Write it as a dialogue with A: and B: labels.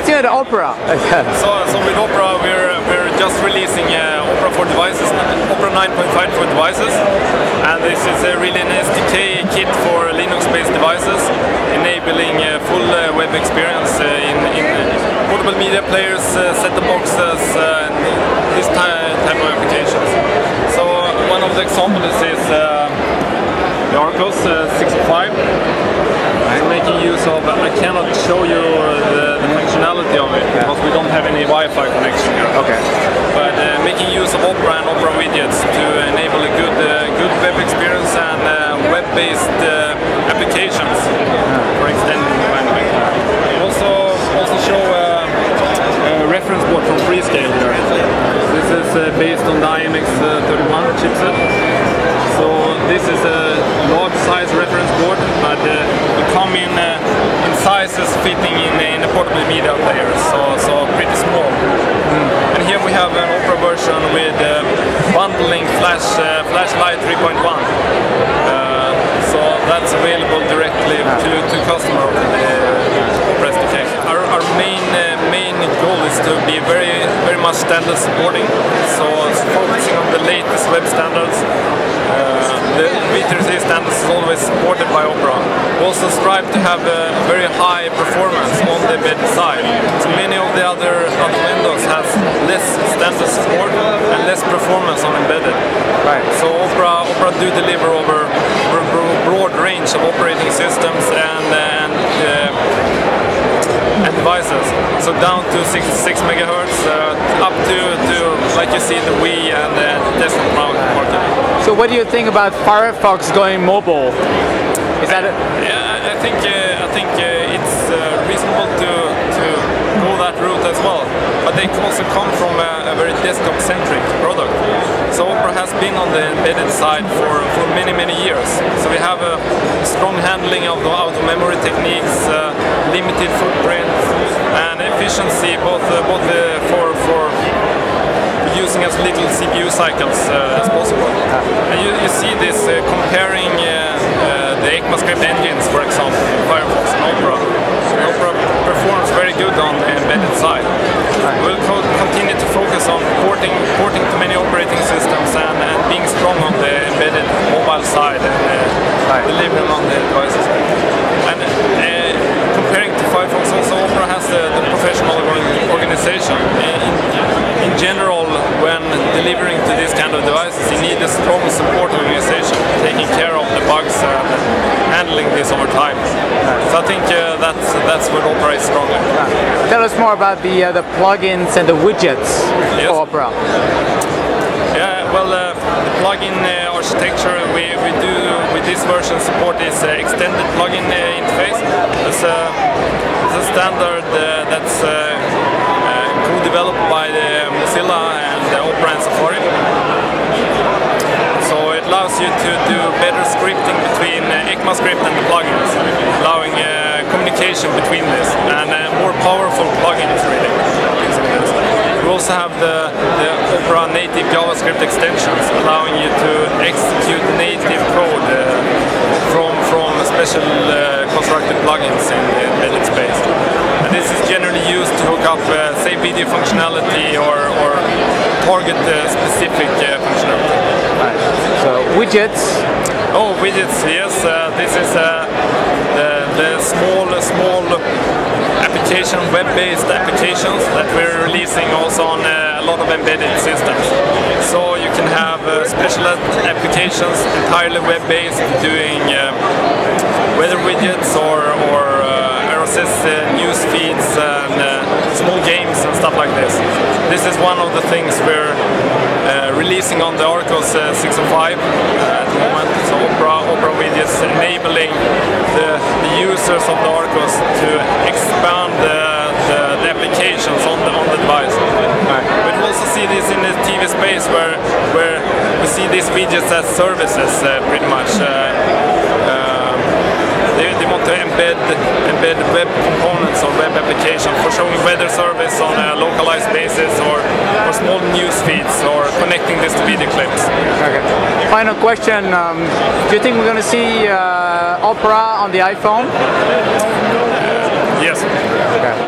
A: Let's see the Opera.
B: so, so with Opera, we're we're just releasing uh, Opera for devices, Opera 9.5 for devices, and this is uh, really an SDK kit for Linux-based devices, enabling uh, full uh, web experience uh, in, in portable media players, uh, set-top boxes, and this type of applications. So one of the examples is the Archos 65. I'm making use of, I cannot show you the, the functionality of it because we don't have any Wi-Fi connection here.
A: Okay.
B: But uh, making use of Opera and Opera widgets to enable a good, uh, good web experience and uh, web-based uh, applications for extending the bandwidth. Also, also show a reference board from Freescale here. This is based on the IMX31 chipset. So this is a large size reference board, but uh, it come in in sizes fitting in, in a portable media player, so so pretty small. And here we have an Opera version with uh, bundling flash uh, Flash Lite 3.1. Uh, so that's available directly to, to customer of the Opera SDK. Our, our main uh, main goal is to be very very much standard supporting. So focusing on the latest web standards. Uh, the V3C standards is always supported by Opera. We also strive to have a very high performance on the embedded side. So many of the other, other windows has less standard support less performance on embedded.
A: Right.
B: So Opera, Opera do deliver over, a broad range of operating systems and, and uh, and devices. So down to 66 megahertz, uh, up to, to like you see the Wii and the desktop market.
A: So what do you think about Firefox going mobile? Is that a,
B: Yeah, I think uh, I think uh, it's uh, reasonable to to go that route as well. They also come from a, a very desktop-centric product. So Opera has been on the embedded side for, for many many years. So we have a strong handling of the out-of-memory techniques, uh, limited footprint, and efficiency both uh, both uh, for for using as little CPU cycles uh, as possible. And you, you see this uh, comparing uh, the ECMAScript engines, for example, Firefox and Opera. Opera performs very good on the embedded side. We'll co continue to focus on porting, porting to many operating systems and, and being strong on the embedded mobile side and uh, delivering on the devices. And uh, comparing to Firefox, also Opera has the, the professional organization. In, in general, when delivering kind of devices, you need a strong support organization taking care of the bugs and handling this over time. So I think uh, that's that's where Opera is strong. at.
A: tell us more about the uh, the plugins and the widgets
B: Yes.
A: for Opera.
B: Yeah, well, uh, the plugin uh, architecture we, we do with this version support is uh, extended plugin uh, interface. It's a, it's a standard that's co-developed by the Mozilla and uh, Opera and Safari. So it allows you to do better scripting between uh, ECMAScript and the plugins, allowing uh, communication between this and uh, more powerful plugins really. We also have the, the Opera native JavaScript extensions, allowing you to execute native code uh, from from special uh, constructed plugins in the embedded space. And this is generally used to hook up, uh, say, video functionality or, or target uh, specific uh, functionality.
A: So widgets.
B: Oh, widgets, yes. Uh, this is uh, the, the small, small application, web-based applications that we're releasing also on uh, a lot of embedded systems. So you can have uh, special applications entirely web-based, doing uh, weather widgets or, or This is one of the things we're uh, releasing on the Archos uh, 605 uh, at the moment. So Opera, Opera widgets enabling the, the users of the Archos to expand the, the, the applications on the, on the device. But we also see this in the TV space where, where we see these widgets as services uh, pretty much. Uh, um, they, they want to embed embed web components or web application for showing weather service on a localized basis or, or small news feeds or connecting this to video clips.
A: Okay. Final question. Um, do you think we're going to see uh, Opera on the iPhone?
B: Yes.
A: Okay.